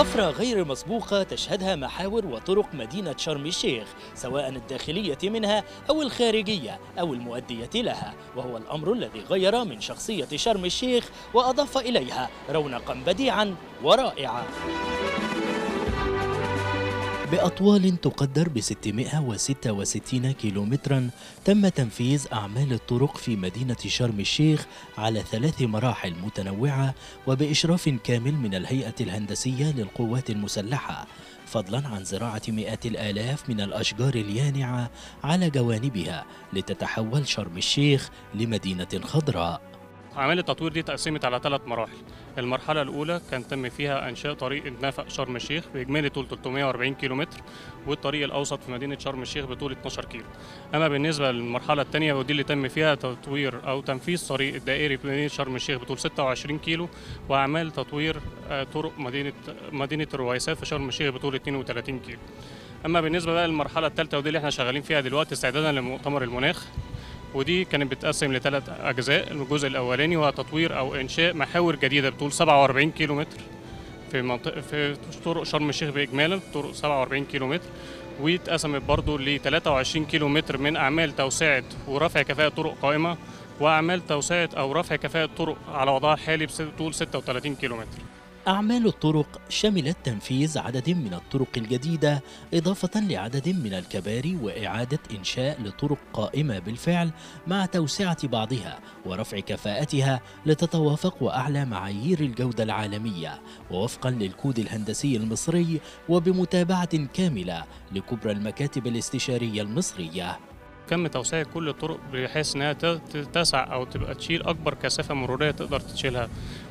طفرة غير مسبوقة تشهدها محاور وطرق مدينة شرم الشيخ سواء الداخلية منها أو الخارجية أو المؤدية لها وهو الأمر الذي غير من شخصية شرم الشيخ وأضاف إليها رونقا بديعا ورائعا. بأطوال تقدر ب 666 كيلومترا تم تنفيذ أعمال الطرق في مدينة شرم الشيخ على ثلاث مراحل متنوعة وبإشراف كامل من الهيئة الهندسية للقوات المسلحة فضلا عن زراعة مئات الآلاف من الأشجار اليانعة على جوانبها لتتحول شرم الشيخ لمدينة خضراء. أعمال التطوير دي تقسمت على ثلاث مراحل. المرحلة الأولى كان تم فيها إنشاء طريق نفق شرم الشيخ بإجمالي طول 340 كيلومتر والطريق الأوسط في مدينة شرم الشيخ بطول 12 كيلو. أما بالنسبة للمرحلة الثانية ودي اللي تم فيها تطوير أو تنفيذ طريق الدائري في مدينة شرم الشيخ بطول 26 كيلو وأعمال تطوير آه، طرق مدينة مدينة الرويسات في شرم الشيخ بطول 32 كيلو. أما بالنسبة بقى للمرحلة الثالثة ودي اللي إحنا شغالين فيها دلوقتي استعدادا لمؤتمر المناخ ودي كانت بتقسم لثلاث أجزاء الجزء الأولاني هو تطوير أو إنشاء محاور جديدة بطول 47 كيلو متر في منطقة في طرق شرم الشيخ باجمالا طرق 47 كيلو متر واتقسمت برضه ل 23 كيلو متر من أعمال توسعة ورفع كفاءة طرق قائمة وأعمال توسعة أو رفع كفاءة طرق على وضعها الحالي بطول 36 كيلو متر أعمال الطرق شملت تنفيذ عدد من الطرق الجديدة إضافة لعدد من الكباري وإعادة إنشاء لطرق قائمة بالفعل مع توسعة بعضها ورفع كفاءتها لتتوافق وأعلى معايير الجودة العالمية ووفقا للكود الهندسي المصري وبمتابعة كاملة لكبرى المكاتب الاستشارية المصرية. تم توسيع كل الطرق بحيث إنها تسع أو تبقى تشيل أكبر كثافة مرورية تقدر تشيلها؟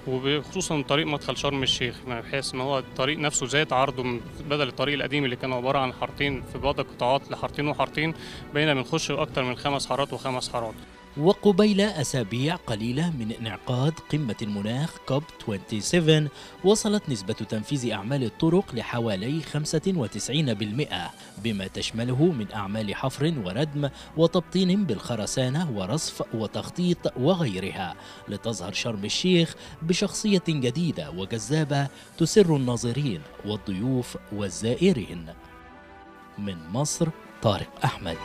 وخصوصا طريق مدخل شرم الشيخ بحيث إن هو الطريق نفسه زاد عرضه بدل الطريق القديم اللي كان عبارة عن حارتين في بعض القطاعات لحارتين وحارتين بقينا بنخش أكتر من خمس حارات وخمس حارات. وقبيل أسابيع قليلة من انعقاد قمة المناخ كوب 27 وصلت نسبة تنفيذ أعمال الطرق لحوالي 95% بما تشمله من أعمال حفر وردم وتبطين بالخرسانة ورصف وتخطيط وغيرها لتظهر شرم الشيخ بشخصية جديدة وجذابة تسر الناظرين والضيوف والزائرين. من مصر طارق أحمد.